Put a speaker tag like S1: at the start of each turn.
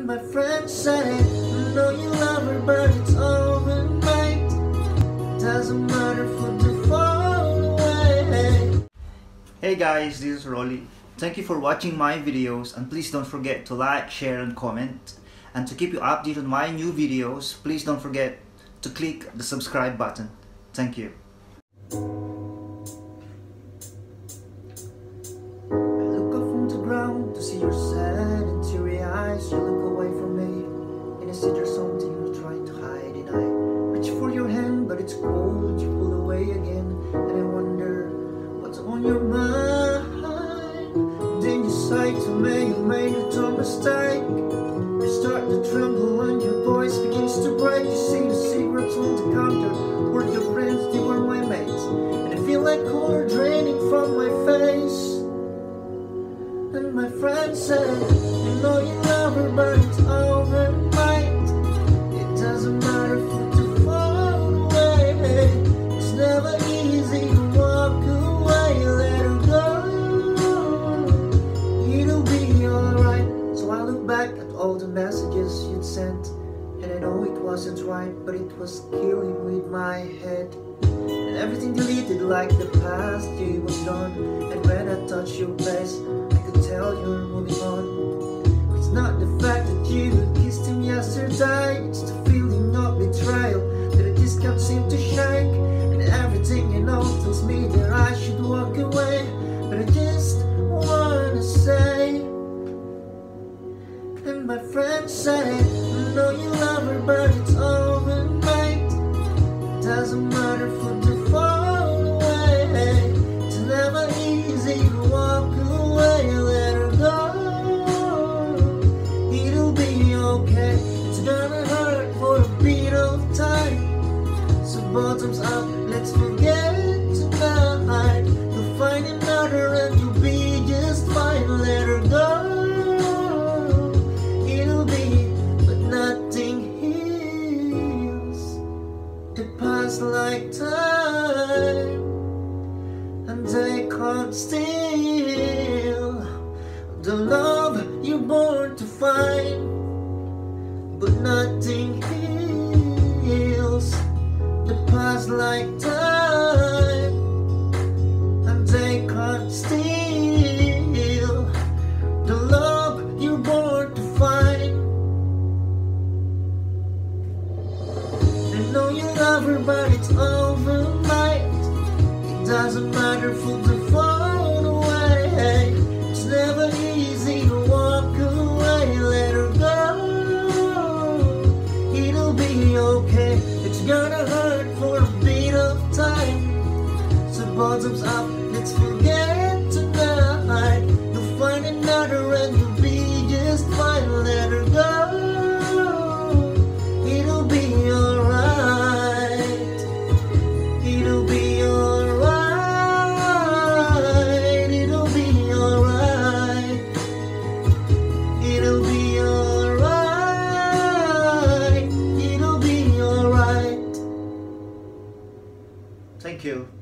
S1: And my friend said, I know you love her, but it's. Doesn't matter for the fall away.
S2: Hey guys, this is Rolly. Thank you for watching my videos and please don't forget to like, share and comment. And to keep you updated on my new videos, please don't forget to click the subscribe button. Thank you.
S1: I look up from the ground to see your sad and teary eyes. And I see there's something you're trying to hide. And I reach for your hand, but it's cold. You pull away again, and I wonder what's on your mind. Then you say to me, you made a dumb mistake. You start to tremble, and your voice begins to break. You see the cigarettes on the counter, were your friends, they were my mates. And I feel like color draining from my face. And my friend said, You know you love her, but it's over, And I know it wasn't right, but it was killing with my head. And everything deleted like the past year was done. And when I touch your face, I could tell you're moving on. It's not the fact that you kissed him yesterday, it's the feeling of betrayal that I just can't seem to shake. And everything you know tells me that I should walk away, but I just friend said, I know you love her, but it's over, mate. Doesn't matter for the fall away. It's never easy to walk away, let her go. It'll be okay. It's gonna hurt for a bit of time. So bottoms up, let's forget the like time, and they can't steal. The love her, but it's over, mate. It doesn't matter for the fall away. It's never easy to walk away, let her go. It'll be okay. It's gonna hurt for a bit of time. So bottoms up, let's
S2: you.